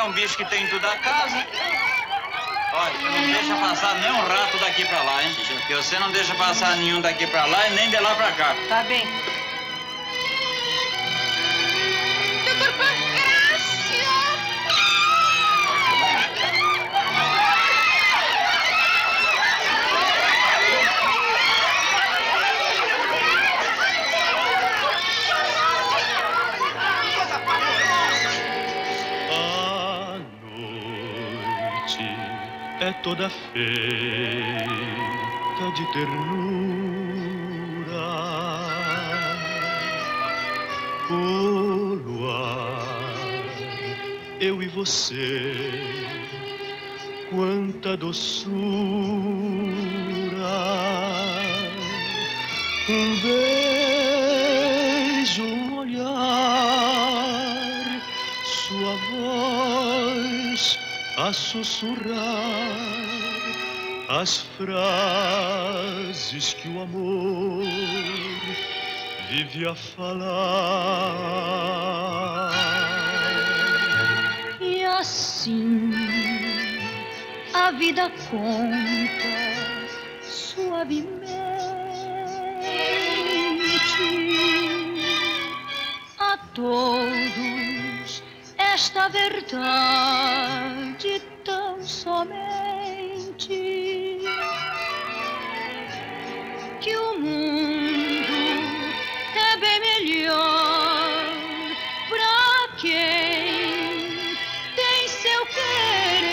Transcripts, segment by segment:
é um bicho que tem em toda a casa. Olha, não deixa passar nem um rato daqui pra lá, hein? Porque você não deixa passar nenhum daqui pra lá e nem de lá pra cá. Tá bem. É toda feita de ternura. O luar, eu e você, quanta doçura. Um beijo, a sussurrar as frases que o amor vive a falar. E assim a vida conta suavemente a todos esta verdade tão somente que o mundo é bem melhor pra quem tem seu querer.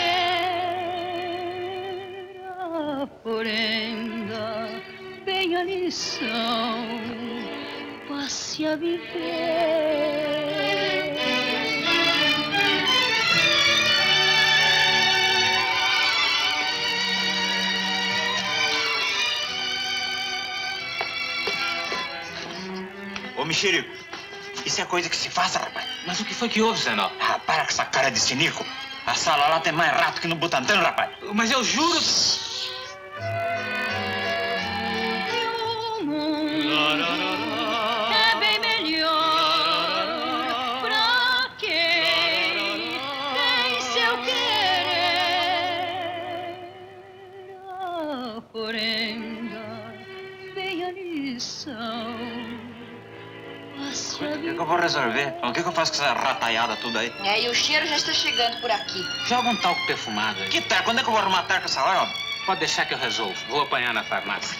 Aprenda bem a lição, passe a viver. Mexerico, isso é coisa que se faça, rapaz. Mas o que foi que houve, Zenó? Ah, para com essa cara de cinico. A sala lá tem mais rato que no Butantã, rapaz. Mas eu juro... O que, que viver. eu vou resolver? O que, que eu faço com essa rataiada tudo aí? É, e o cheiro já está chegando por aqui. Joga um talco perfumado aí. Que tá? Quando é que eu vou arrumar tarca essa hora, ó? Pode deixar que eu resolvo. Vou apanhar na farmácia.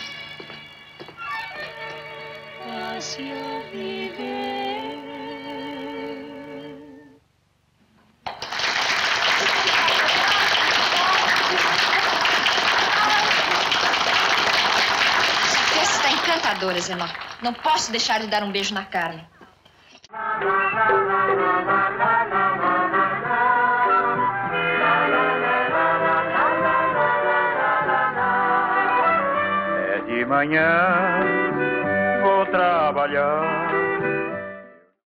Passe a viver. Não posso deixar de dar um beijo na carne. É de manhã, vou trabalhar.